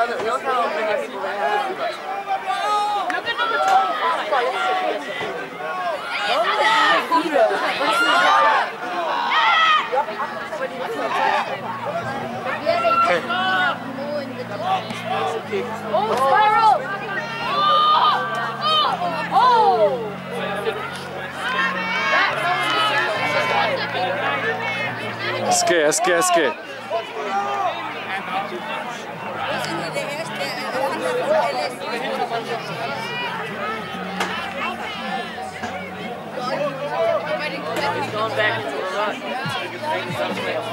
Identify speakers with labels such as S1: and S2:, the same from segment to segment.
S1: how many people they have. Look at number 25. Oh, spiral! Oh! oh.
S2: That's SK, SK, SK. He's
S1: going back into the rut.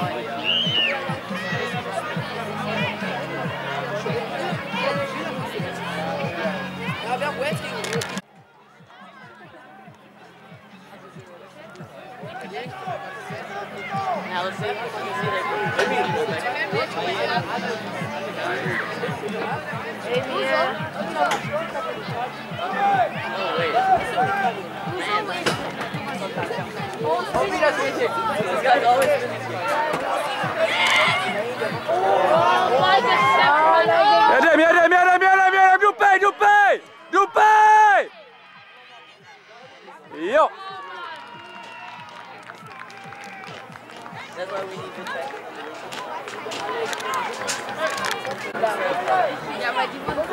S1: Yedem,
S2: yedem, yedem, yedem,
S1: a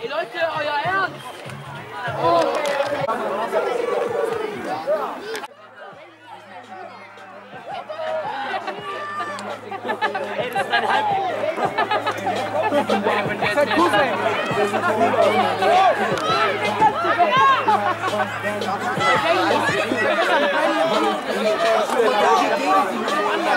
S1: Ey Leute, euer Ernst! Oh. Ey, das ist ein Halb... das ist ein Cousin! Das ist ein Bruder!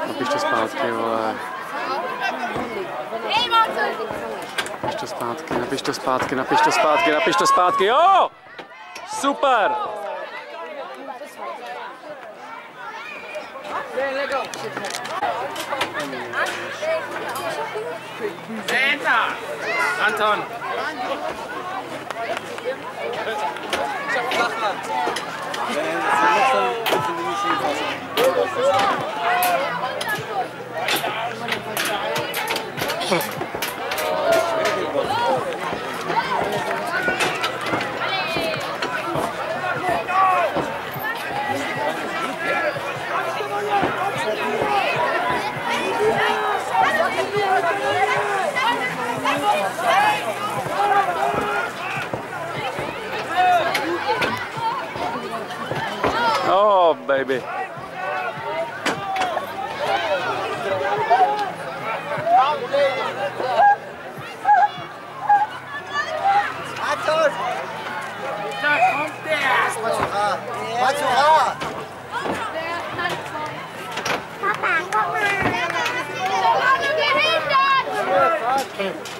S2: Habe ich das Bad geholt? Habe ich das Bad geholt? Habe ich das Bad geholt? Habe ich das Bad geholt? Habe ich das Bad geholt? Super! Senta! Anton!
S3: Lachland!
S2: baby. Papa,
S1: guck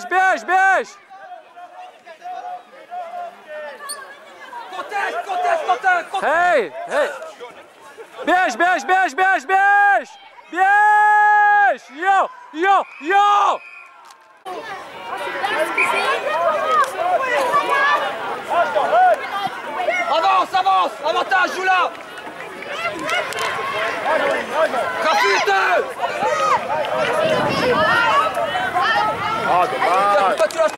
S2: Bierz, bierz, bierz!
S3: Conteste, conteste, conteste.
S2: Hey, hey! Bierz, bierz, bierz, bierz, bierz! Bierz! Yo, yo, yo!
S3: Avance, avance Avantage, joue là Rafute 아, 정말.